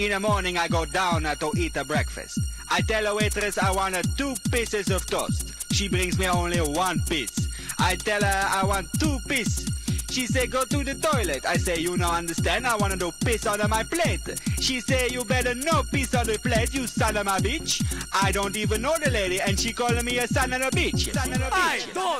In the morning I go down uh, to eat a breakfast. I tell a waitress I want uh, two pieces of toast. She brings me only one piece. I tell her I want two pieces. She say go to the toilet. I say you no understand. I wanna do piss on my plate. She say you better no piss on the plate. You son of a bitch. I don't even know the lady, and she calling me a son of a bitch. Son of a bitch. I don't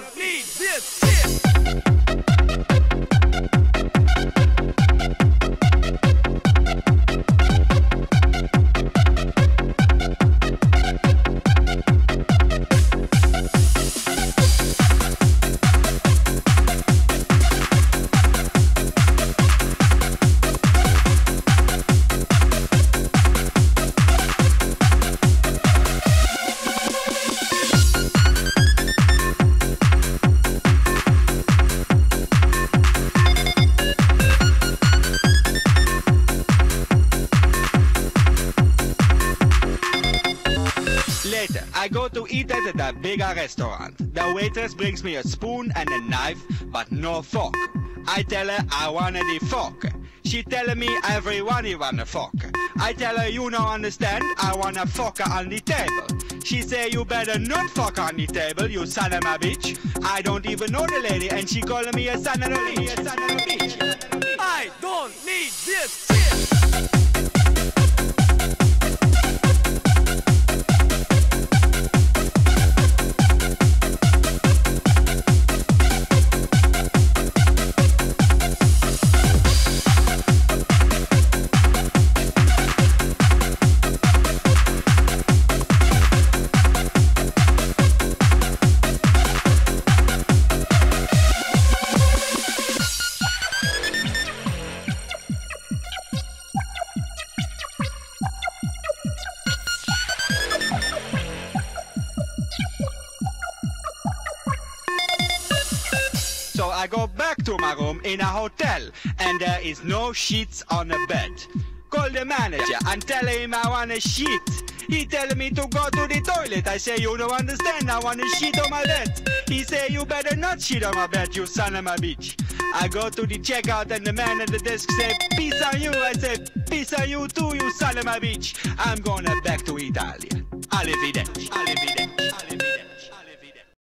at a bigger restaurant. The waitress brings me a spoon and a knife, but no fork. I tell her I want the fork. She tell me everyone you want a fork. I tell her you no understand, I want a fork on the table. She say you better not fuck on the table, you son of a bitch. I don't even know the lady, and she calling me a son of a bitch. In a hotel and there is no sheets on the bed. Call the manager and tell him I want a sheet. He tell me to go to the toilet. I say you don't understand. I want a sheet on my bed. He say you better not shit on my bed, you son of a bitch. I go to the checkout and the man at the desk say peace on you. I say peace on you too, you son of a bitch. I'm gonna back to Italy. Arrivederci. Arrivederci.